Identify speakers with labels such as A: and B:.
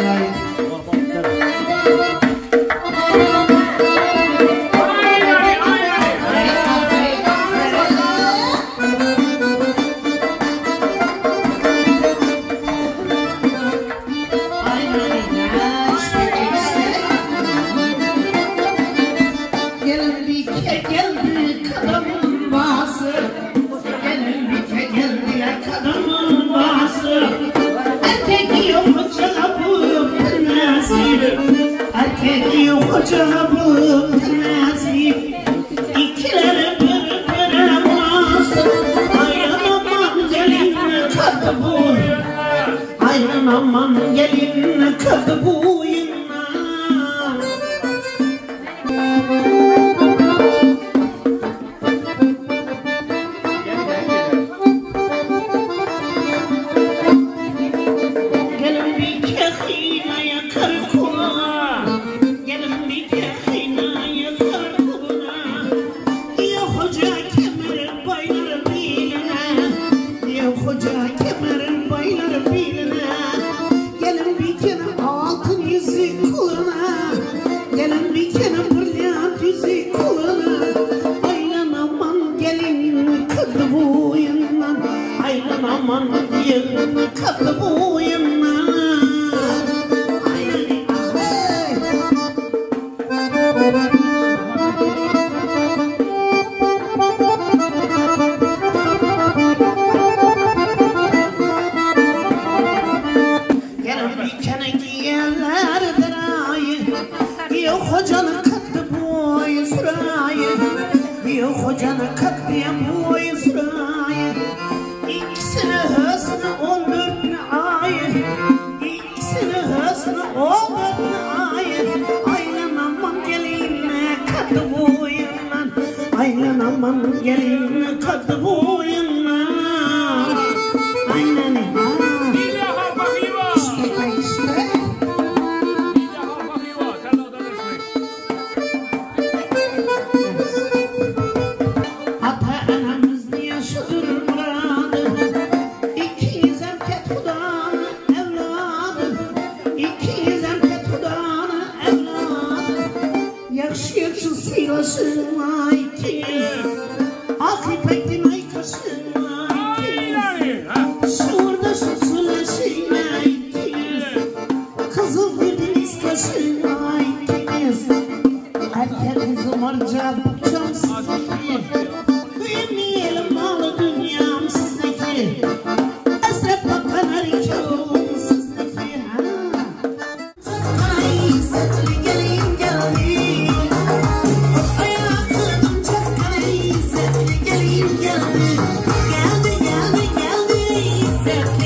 A: Bye. Thank you for your blue. aman diye kapı boyundan kaldı boyundan Aynen aman gelin kaldı boyundan. Aynen aman Spiros and my tears. I'll. that